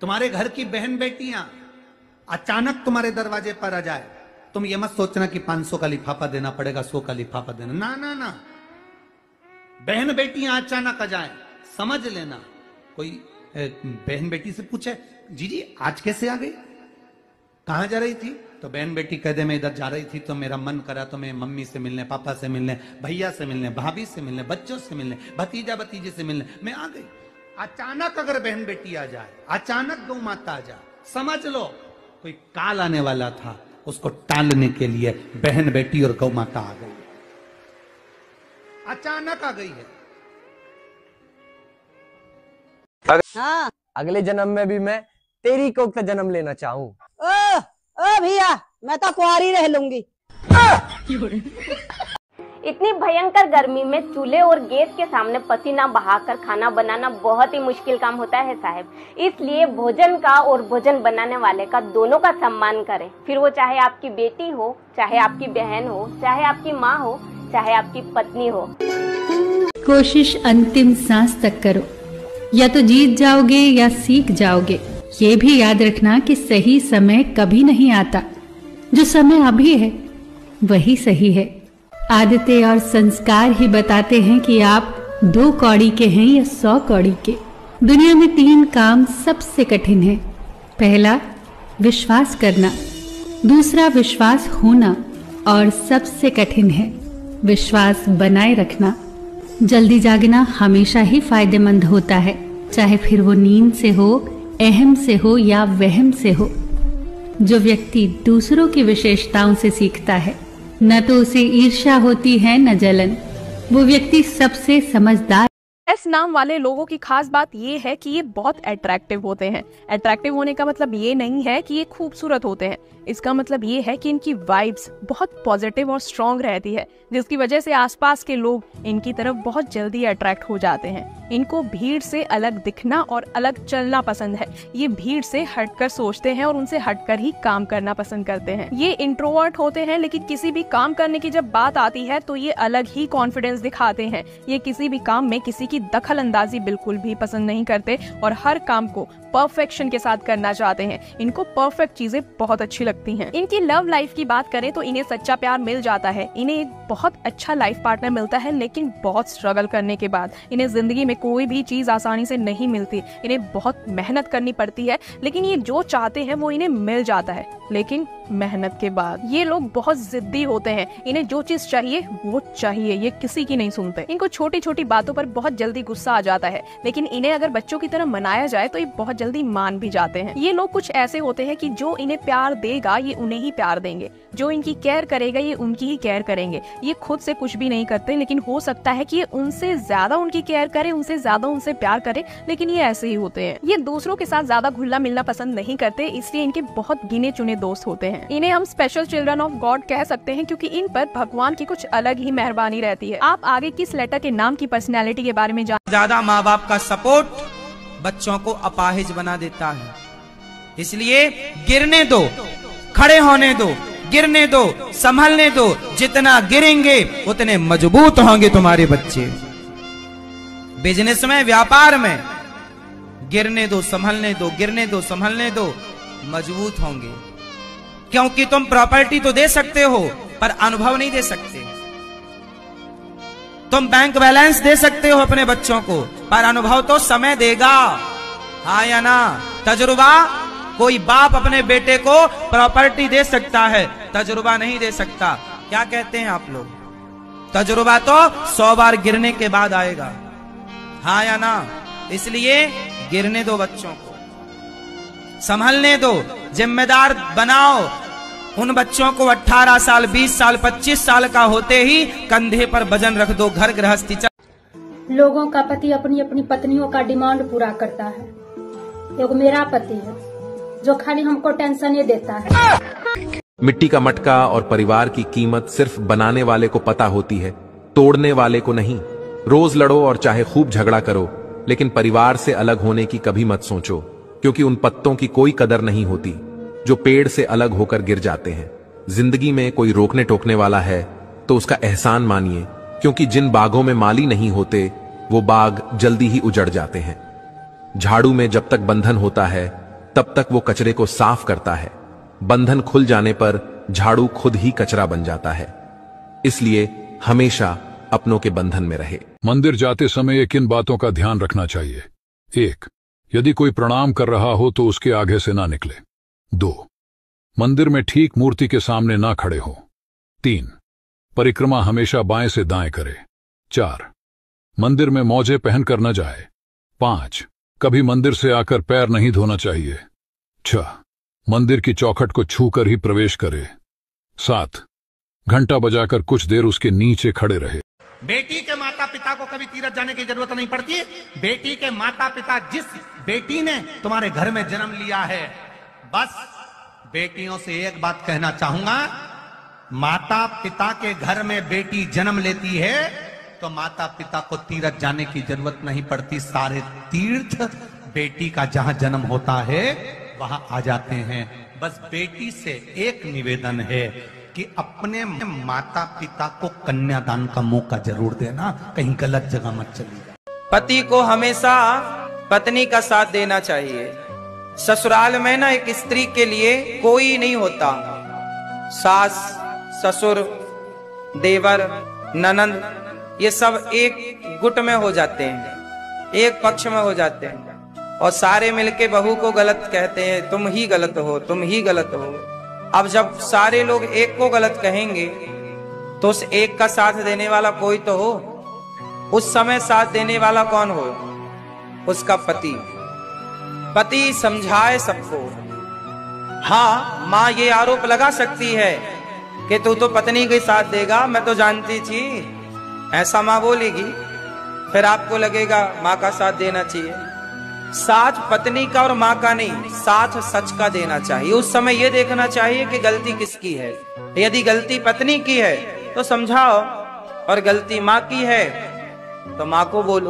तुम्हारे घर की बहन बेटियाँ अचानक तुम्हारे दरवाजे पर आ जाए, तुम ये मत सोचना कि 500 का लिफाफा देना पड़ेगा 100 का लिफाफा देना। ना ना ना। बहन बेटियाँ अचानक आ जाए, समझ लेना। कोई बहन बेटी से पूछे, जी जी, आज कैसे आ गई? कहा जा रही थी? तो बहन बेटी कह दे, मैं इधर जा रही थी तो मेरा मन करा तो मैं मम्मी से मिलने, पापा से मिलने, भैया से मिलने, भाभी से मिलने, बच्चों से मिलने भतीजा भतीजे से मिलने, मैं आ गई। अचानक अगर बहन बेटी आ जाए अचानक गौ माता आ जाए समझ लो कोई काल आने वाला था उसको टालने के लिए बहन बेटी और गौ माता आ गई। अचानक आ गई है। अग... हाँ। अगले जन्म में भी मैं तेरी कोख का जन्म लेना चाहूँ। ओ ओ भैया मैं तो कुआरी रह लूँगी। इतनी भयंकर गर्मी में चूल्हे और गैस के सामने पसीना बहाकर खाना बनाना बहुत ही मुश्किल काम होता है साहब। इसलिए भोजन का और भोजन बनाने वाले का दोनों का सम्मान करें। फिर वो चाहे आपकी बेटी हो, चाहे आपकी बहन हो, चाहे आपकी माँ हो, चाहे आपकी पत्नी हो। कोशिश अंतिम सांस तक करो। या तो जीत जाओगे या सीख जाओगे। ये भी याद रखना कि सही समय कभी नहीं आता। जो समय अभी है, वही सही है। आदतें और संस्कार ही बताते हैं कि आप दो कौड़ी के हैं या सौ कौड़ी के। दुनिया में तीन काम सबसे कठिन है। पहला, विश्वास करना। दूसरा, विश्वास होना और सबसे कठिन है, विश्वास बनाए रखना। जल्दी जागना हमेशा ही फ़ायदेमंद होता है, चाहे फिर वो नींद से हो, अहम से हो या वहम से हो। जो व्यक्ति दूसरों की विशेषताओं से सीखता है न तो उसे ईर्ष्या होती है न जलन। वो व्यक्ति सबसे समझदार एस नाम वाले लोगों की खास बात ये है कि ये बहुत अट्रैक्टिव होते हैं। अट्रैक्टिव होने का मतलब ये नहीं है कि ये खूबसूरत होते हैं। इसका मतलब ये है कि इनकी वाइब्स बहुत पॉजिटिव और स्ट्रॉन्ग रहती है, जिसकी वजह से आसपास के लोग इनकी तरफ़ बहुत जल्दी अट्रैक्ट हो जाते हैं। इनको भीड़ से अलग दिखना और अलग चलना पसंद है। ये भीड़ से हटकर सोचते हैं और उनसे हटकर ही काम करना पसंद करते हैं। ये इंट्रोवर्ट होते हैं, लेकिन किसी भी काम करने की जब बात आती है तो ये अलग ही कॉन्फिडेंस दिखाते हैं। ये किसी भी काम में किसी की दखल अंदाजी बिल्कुल भी पसंद नहीं करते और हर काम को परफेक्शन के साथ करना चाहते हैं। इनको परफेक्ट चीज़ें बहुत अच्छी लगती हैं। इनकी लव लाइफ की बात करें तो इन्हें सच्चा प्यार मिल जाता है। इन्हें एक बहुत अच्छा लाइफ पार्टनर मिलता है, लेकिन बहुत स्ट्रगल करने के बाद। इन्हें ज़िंदगी में कोई भी चीज़ आसानी से नहीं मिलती। इन्हें बहुत मेहनत करनी पड़ती है, लेकिन ये जो चाहते हैं वो इन्हें मिल जाता है। लेकिन मेहनत के बाद ये लोग बहुत जिद्दी होते हैं। इन्हें जो चीज़ चाहिए, वो चाहिए। ये किसी की नहीं सुनते। इनको छोटी छोटी बातों पर बहुत जल्दी गुस्सा आ जाता है। लेकिन इन्हें अगर बच्चों की तरह मनाया जाए तो ये बहुत जल्दी मान भी जाते हैं। ये लोग कुछ ऐसे होते हैं कि जो इन्हें प्यार देगा, ये उन्हें ही प्यार देंगे। जो इनकी केयर करेगा, ये उनकी ही केयर करेंगे। ये खुद से कुछ भी नहीं करते, लेकिन हो सकता है कि ये उनसे ज़्यादा उनकी केयर करे, उनसे ज़्यादा उनसे प्यार करे, लेकिन ये ऐसे ही होते हैं। ये दूसरों के साथ ज़्यादा घुलना मिलना पसंद नहीं करते, इसलिए इनके बहुत गिने चुने दोस्त होते हैं। इन्हें हम स्पेशल चिल्ड्रन ऑफ़ गॉड कह सकते हैं, क्योंकि इन पर भगवान की कुछ अलग ही मेहरबानी रहती है। आप आगे किस लेटर के नाम की पर्सनैलिटी के बारे में ज़्यादा माँ बाप का सपोर्ट बच्चों को अपाहिज बना देता है। इसलिए गिरने दो, खड़े होने दो, गिरने दो, संभलने दो, जितना गिरेंगे उतने मज़बूत होंगे तुम्हारे बच्चे। बिज़नेस में व्यापार में गिरने दो, संभलने दो, गिरने दो, संभलने दो, मज़बूत होंगे। क्योंकि तुम प्रॉपर्टी तो दे सकते हो, पर अनुभव नहीं दे सकते। तुम बैंक बैलेंस दे सकते हो अपने बच्चों को, पर अनुभव तो समय देगा। हाँ या ना? तजुर्बा, कोई बाप अपने बेटे को प्रॉपर्टी दे सकता है, तजुर्बा नहीं दे सकता। क्या कहते हैं आप लोग? तजुर्बा तो सौ बार गिरने के बाद आएगा। हा या ना? इसलिए गिरने दो बच्चों को। संभलने दो, जिम्मेदार बनाओ उन बच्चों को 18 साल 20 साल 25 साल का होते ही कंधे पर वज़न रख दो घर गृहस्थी चल लोगों का पति अपनी अपनी पत्नियों का डिमांड पूरा करता है। एक मेरा पति है जो खाली हमको टेंशन ही देता है। मिट्टी का मटका और परिवार की कीमत सिर्फ़ बनाने वाले को पता होती है तोड़ने वाले को नहीं। रोज लड़ो और चाहे खूब झगड़ा करो लेकिन परिवार से अलग होने की कभी मत सोचो क्योंकि उन पत्तों की कोई कदर नहीं होती। जो पेड़ से अलग होकर गिर जाते हैं। ज़िंदगी में कोई रोकने टोकने वाला है तो उसका एहसान मानिए, क्योंकि जिन बागों में माली नहीं होते, वो बाग जल्दी ही उजड़ जाते हैं। झाड़ू में जब तक बंधन होता है, तब तक वो कचरे को साफ़ करता है। बंधन खुल जाने पर झाड़ू खुद ही कचरा बन जाता है। इसलिए हमेशा अपनों के बंधन में रहे। मंदिर जाते समय एक इन बातों का ध्यान रखना चाहिए? एक, यदि कोई प्रणाम कर रहा हो तो उसके आगे से ना निकले। दो। मंदिर में ठीक मूर्ति के सामने ना खड़े हो। तीन। परिक्रमा हमेशा बाएँ से दाएँ करे। चार। मंदिर में मौजे पहनकर न जाए। पाँच। कभी मंदिर से आकर पैर नहीं धोना चाहिए। छह मंदिर की चौखट को छूकर ही प्रवेश करे। सात। घंटा बजाकर कुछ देर उसके नीचे खड़े रहे। बेटी के माता पिता को कभी तीरथ जाने की ज़रूरत नहीं पड़ती। बेटी के माता पिता जिस बेटी ने तुम्हारे घर में जन्म लिया है बस बेटियों से एक बात कहना चाहूँगा। माता पिता के घर में बेटी जन्म लेती है तो माता पिता को तीरथ जाने की ज़रूरत नहीं पड़ती। सारे तीर्थ बेटी का जहाँ जन्म होता है, वहाँ आ जाते हैं। बस बेटी से एक निवेदन है कि अपने माता पिता को कन्यादान का मौका ज़रूर देना। कहीं गलत जगह मत चली पति को हमेशा पत्नी का साथ देना चाहिए। ससुराल में ना एक स्त्री के लिए कोई नहीं होता। सास, ससुर, देवर, ननंद, ये सब एक गुट में हो जाते हैं, एक पक्ष में हो जाते हैं। और सारे मिलके बहू को गलत कहते हैं, तुम ही गलत हो, तुम ही गलत हो। अब जब सारे लोग एक को गलत कहेंगे तो उस एक का साथ देने वाला कोई तो हो? उस समय साथ देने वाला कौन हो? उसका पति। पति समझाए सबको। हाँ माँ ये आरोप लगा सकती है कि तू तो पत्नी के साथ देगा, मैं तो जानती थी। ऐसा माँ बोलेगी, फिर आपको लगेगा माँ का साथ देना चाहिए। साथ पत्नी का और माँ का नहीं, साथ सच का देना चाहिए। उस समय यह देखना चाहिए कि गलती किसकी है। यदि गलती पत्नी की है तो समझाओ, और गलती माँ की है तो माँ को बोलो।